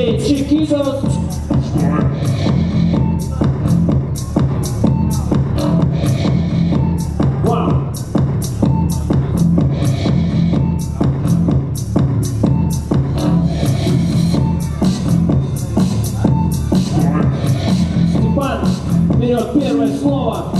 друзей. Чекидос. Вперед первое слово.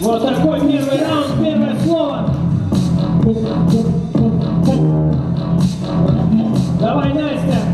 Вот такой первый раунд, первое слово. Давай, Настя.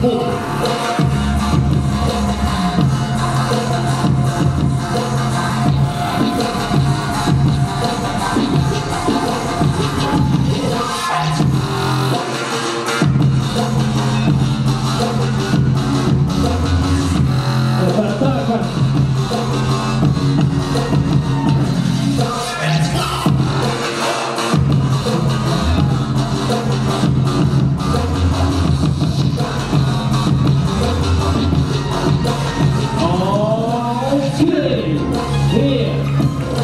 Mundo.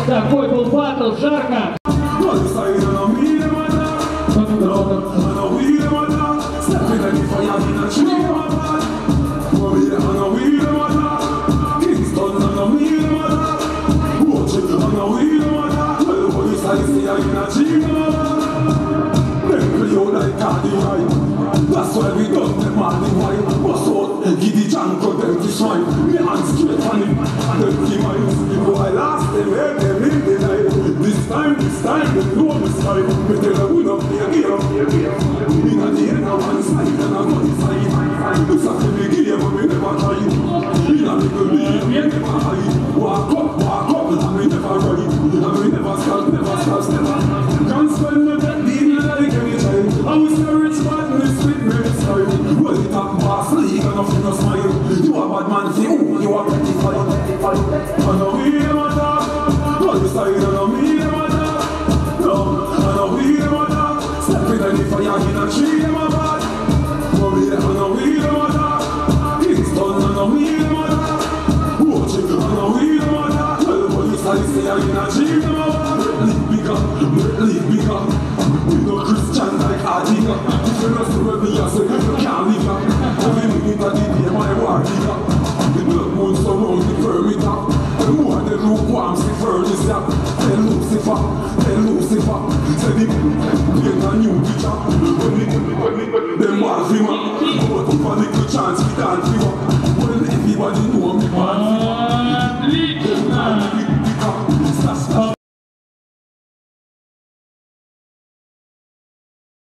Такой был батл, жарко! That's why we don't demand the wine. What's up? Give the junk, go down to swine. Me answer. Bad man see who you want 35, 35 Turn